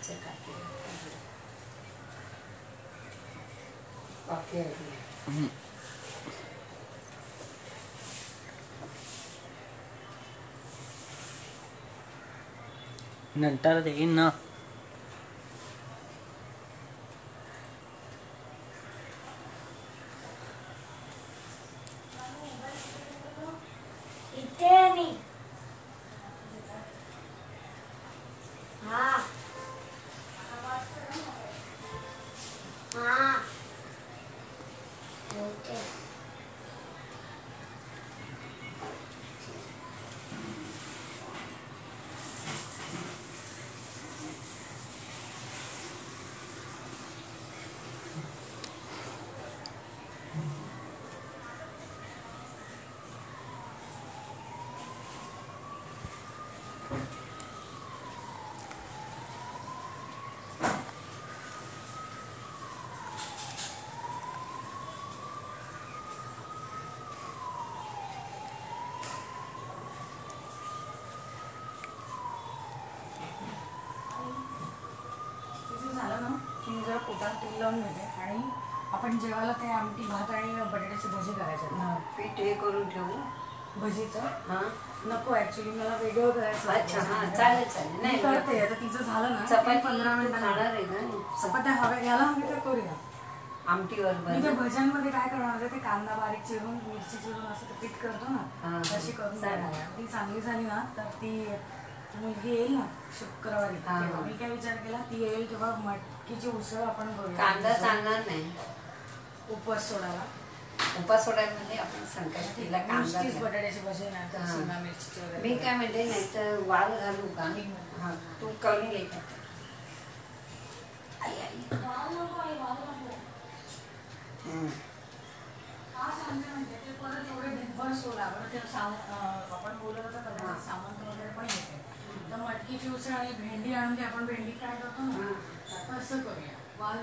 अच्छा काकी काकी आहे ती. हम्म. नंतर देईन ना इथे आणि हा हा ओके तिचं झालं ना की मी जरा पोटात तेल लावून घेते आणि आपण जेवायला ते आमटी भात आणि बटाट्याची भजी करायची. पीठ हे करून ठेवू. भजीचं. हा. नको ऍक्च्युली मला वेगळं करायचं अच्छा हा चालेल चालेल. नाही करते आता तिचं झालं ना चपाती पंधरा मिनिटांनी खाणार आहे ना. चपात्या हव्या याला हवी तर करूया. आमटीवर मी त्या बरं. भज्यांमध्ये काय करणार होते ते कांदा बारीक चिरून मिरची चिरून असं पीठ करतो ना तशी करून. ती चांगली झाली ना तर ती मुलगी येईल ना शुक्रवारी. हा, तेव्हा. मी काय विचार केला ती येईल तेव्हा मटकीची उसळ आपण करूया कांदा चालणार नाही. उपवास सोडायला. उपास सोडायला म्हणजे आपण संकष्टीला कांदा नुसतीच घाल. बटाट्याची भजी नाही तर हा. शिमला मिरचीची वगैरे मी काय म्हणते नाही तर वाल घालू का. हा तू करून घे का आई आई हम्म. का सांगते म्हणजे ते परत एवढे दिवसभर सोडा बरं ते साम- अं, आपण बोलत होतो हा. कदाचित सामंत वगैरे पण येते तर मटकीची उसळ आणि ते आपण भेंडी फ्राय करतो ना तसं करूया. वाल